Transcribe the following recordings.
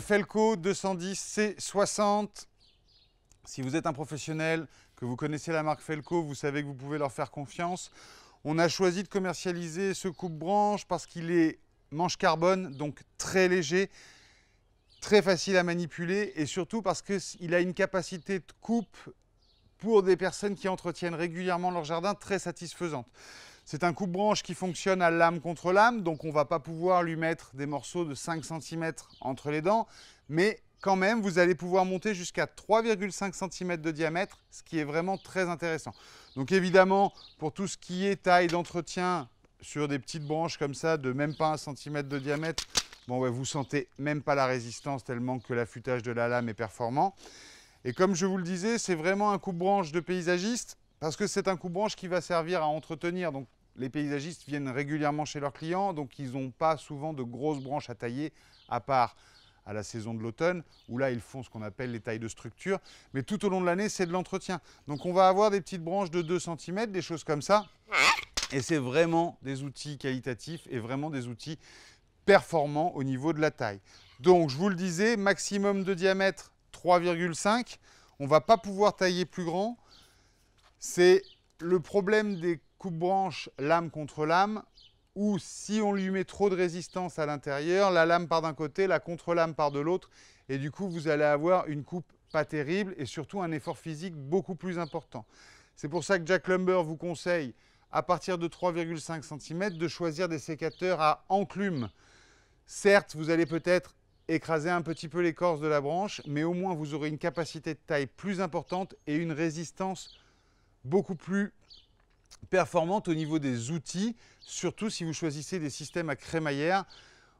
Felco 210 C60. Si vous êtes un professionnel, que vous connaissez la marque Felco, vous savez que vous pouvez leur faire confiance. On a choisi de commercialiser ce coupe-branche parce qu'il est manche carbone, donc très léger, très facile à manipuler et surtout parce qu'il a une capacité de coupe pour des personnes qui entretiennent régulièrement leur jardin très satisfaisante. C'est un coupe-branche qui fonctionne à lame contre lame, donc on ne va pas pouvoir lui mettre des morceaux de 5 cm entre les dents, mais quand même, vous allez pouvoir monter jusqu'à 3,5 cm de diamètre, ce qui est vraiment très intéressant. Donc évidemment, pour tout ce qui est taille d'entretien sur des petites branches comme ça, de même pas 1 cm de diamètre, bon, ouais, vous sentez même pas la résistance tellement que l'affûtage de la lame est performant. Et comme je vous le disais, c'est vraiment un coupe-branche de paysagiste, parce que c'est un coupe-branche qui va servir à entretenir. Donc les paysagistes viennent régulièrement chez leurs clients, donc ils n'ont pas souvent de grosses branches à tailler, à part à la saison de l'automne, où là, ils font ce qu'on appelle les tailles de structure. Mais tout au long de l'année, c'est de l'entretien. Donc on va avoir des petites branches de 2 cm, des choses comme ça. Et c'est vraiment des outils qualitatifs et vraiment des outils performants au niveau de la taille. Donc, je vous le disais, maximum de diamètre 3,5. On ne va pas pouvoir tailler plus grand. C'est le problème des coupe-branches lame contre lame, où si on lui met trop de résistance à l'intérieur, la lame part d'un côté, la contre-lame part de l'autre, et du coup vous allez avoir une coupe pas terrible et surtout un effort physique beaucoup plus important. C'est pour ça que Jack Lumber vous conseille, à partir de 3,5 cm, de choisir des sécateurs à enclume. Certes, vous allez peut-être écraser un petit peu l'écorce de la branche, mais au moins vous aurez une capacité de taille plus importante et une résistance beaucoup plus performante au niveau des outils, surtout si vous choisissez des systèmes à crémaillère,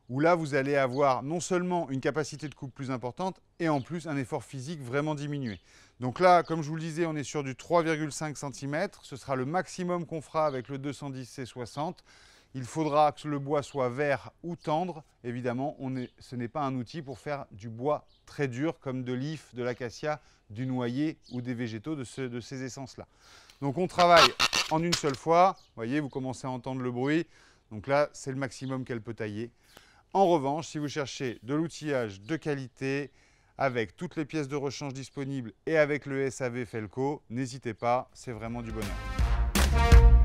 où là vous allez avoir non seulement une capacité de coupe plus importante, et en plus un effort physique vraiment diminué. Donc là, comme je vous le disais, on est sur du 3,5 cm, ce sera le maximum qu'on fera avec le 210 C60. Il faudra que le bois soit vert ou tendre. Évidemment, ce n'est pas un outil pour faire du bois très dur comme de l'if, de l'acacia, du noyer ou des végétaux de, de ces essences-là. Donc on travaille en une seule fois. Vous voyez, vous commencez à entendre le bruit. Donc là, c'est le maximum qu'elle peut tailler. En revanche, si vous cherchez de l'outillage de qualité, avec toutes les pièces de rechange disponibles et avec le SAV Felco, n'hésitez pas, c'est vraiment du bonheur.